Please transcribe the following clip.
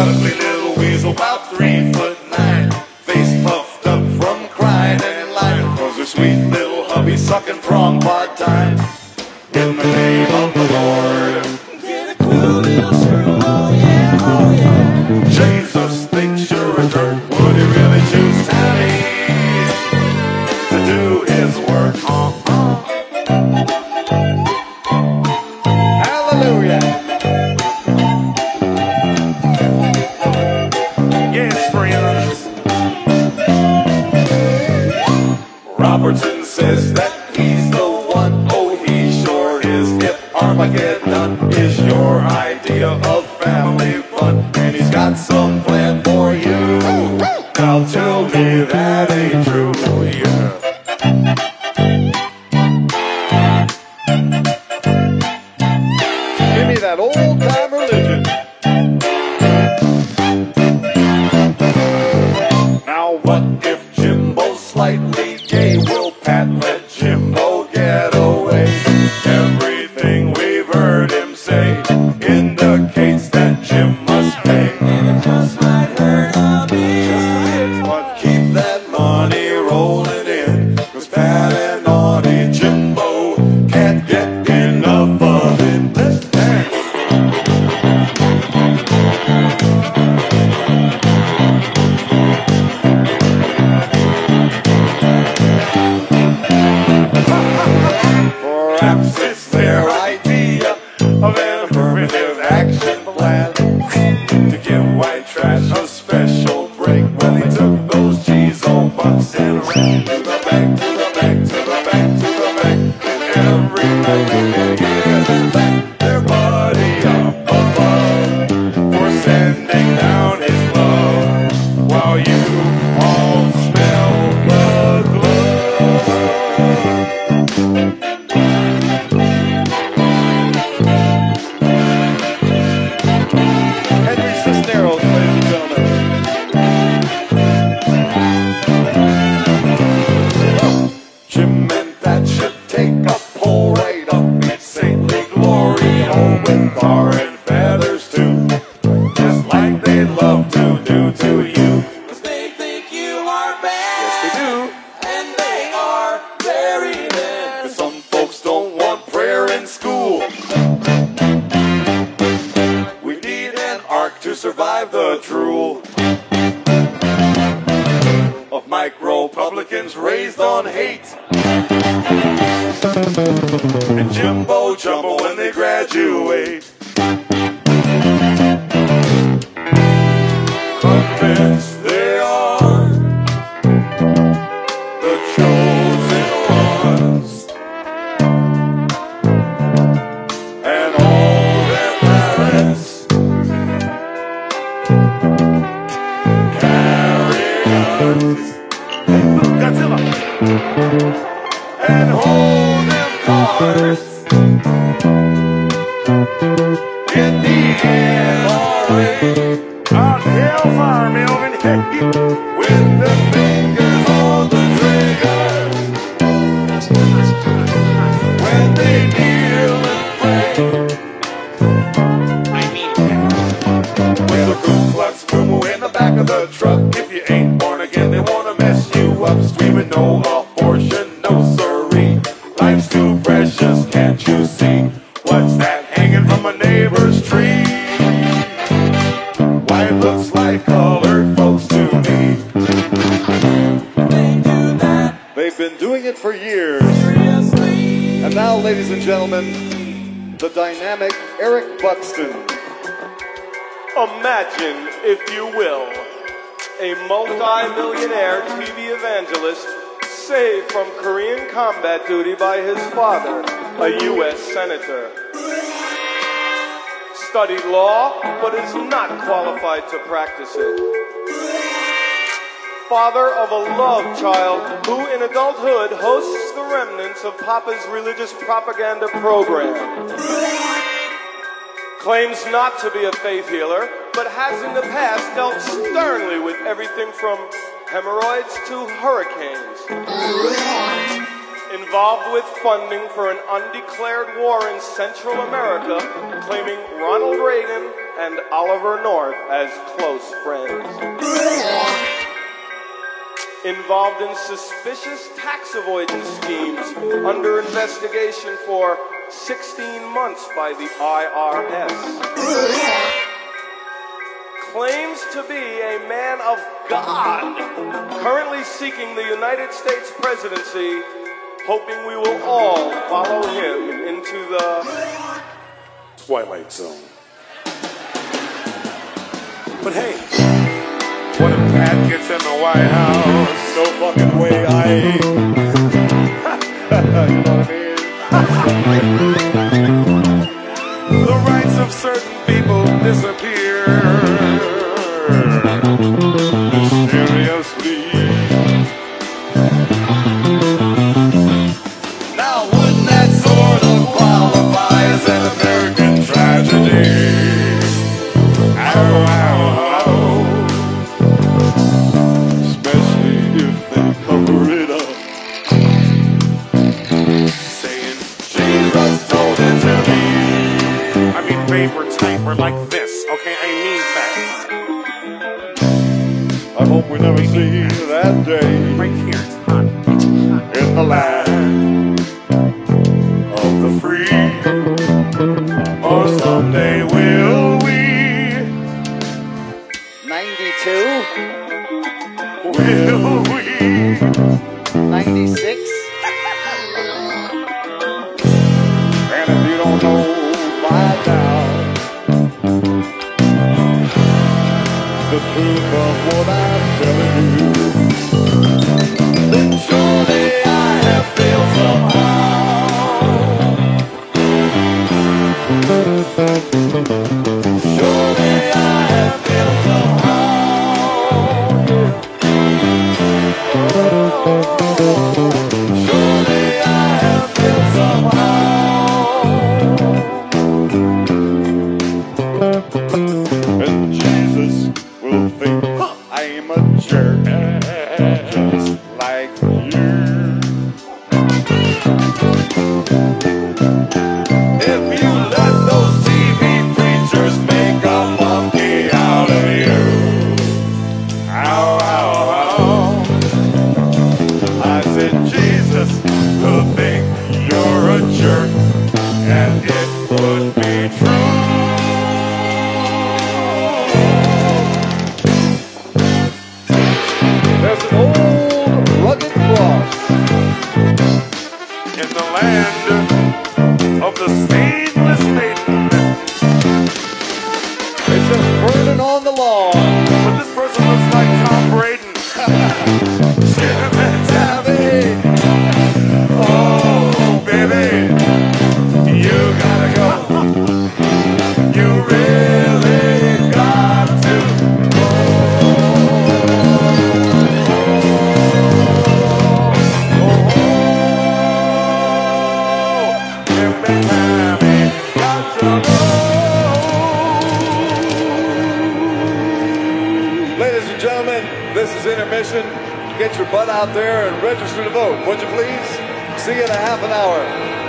Got little weasel about three, says that he's the one. Oh, he sure is. If Armageddon is your idea of family fun, and he's got some plan for you, now tell me that ain't true. Give me that old you drool of micro publicans raised on hate. And Jimbo Jumbo when they graduate. Convinced On Hellfire Melvin With the fingers on the trigger. When they kneel and pray. I mean, with a Ku Klux Moo in the back of the truck. If you ain't born again, they wanna mess you up. Screaming no abortion, They've been doing it for years. And now, ladies and gentlemen, the dynamic Eric Buxton. Imagine, if you will, a multi-millionaire TV evangelist saved from Korean combat duty by his father, a U.S. senator. Studied law, but is not qualified to practice it. Father of a love child who in adulthood hosts the remnants of Papa's religious propaganda program claims not to be a faith healer, but has in the past dealt sternly with everything from hemorrhoids to hurricanes. Involved with funding for an undeclared war in Central America, claiming Ronald Reagan and Oliver North as close friends. Involved in suspicious tax avoidance schemes under investigation for 16 months by the IRS. Claims to be a man of God, currently seeking the United States presidency, hoping we will all follow him into the Twilight Zone. But hey, what if Pat gets in the White House? No fucking way, I. you know what I mean? the rights of certain people disappear mysteriously. Me. I mean, vapor type or like this, okay? I mean that. I hope we never see that day Right here, it's hot. in the land And Jesus will think I'm a jerk, Get your butt out there and register to vote, would you please? See you in a half an hour.